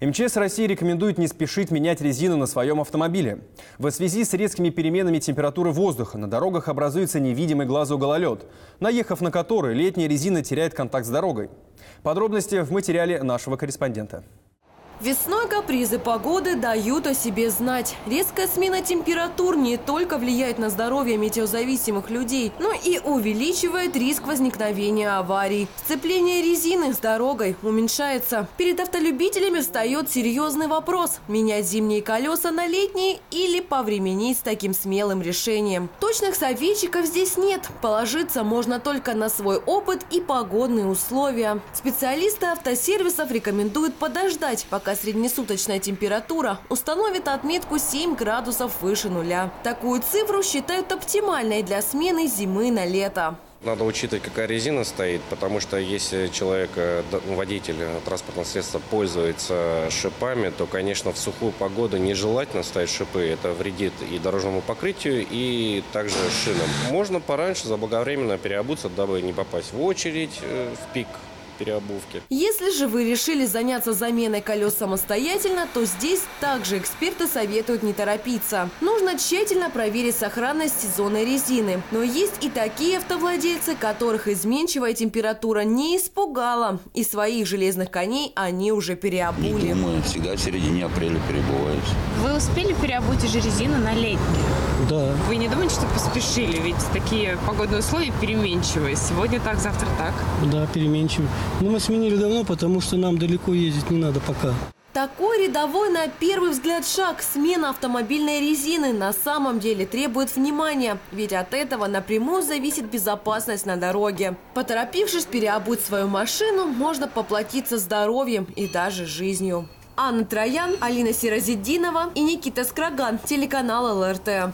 МЧС России рекомендует не спешить менять резину на своем автомобиле. В связи с резкими переменами температуры воздуха на дорогах образуется невидимый глазу гололед, наехав на который летняя резина теряет контакт с дорогой. Подробности в материале нашего корреспондента. Весной капризы погоды дают о себе знать. Резкая смена температур не только влияет на здоровье метеозависимых людей, но и увеличивает риск возникновения аварий. Сцепление резины с дорогой уменьшается. Перед автолюбителями встает серьезный вопрос – менять зимние колеса на летние или повременить с таким смелым решением. Точных советчиков здесь нет. Положиться можно только на свой опыт и погодные условия. Специалисты автосервисов рекомендуют подождать, пока пока среднесуточная температура установит отметку 7 градусов выше нуля. Такую цифру считают оптимальной для смены зимы на лето. Надо учитывать, какая резина стоит, потому что если человек, э, водитель транспортного средства пользуется шипами, то, конечно, в сухую погоду нежелательно ставить шипы. Это вредит и дорожному покрытию, и также шинам. Можно пораньше, заблаговременно переобуться, дабы не попасть в очередь э, в пик переобувки. Если же вы решили заняться заменой колес самостоятельно, то здесь также эксперты советуют не торопиться. Нужно тщательно проверить сохранность сезонной резины. Но есть и такие автовладельцы, которых изменчивая температура не испугала. И своих железных коней они уже переобули. Не думаю, всегда в середине апреля перебываюсь. Вы успели переобуть уже резину на летнюю? Да. Вы не думаете, что поспешили? Ведь такие погодные условия переменчивые. Сегодня так, завтра так. Да, переменчивые. Ну, мы сменили давно, потому что нам далеко ездить не надо пока. Такой рядовой на первый взгляд шаг смена автомобильной резины на самом деле требует внимания, ведь от этого напрямую зависит безопасность на дороге. Поторопившись переобуть свою машину, можно поплатиться здоровьем и даже жизнью. Анна Троян, Алина Сирозидинова и Никита Скраган, телеканал ЛРТ.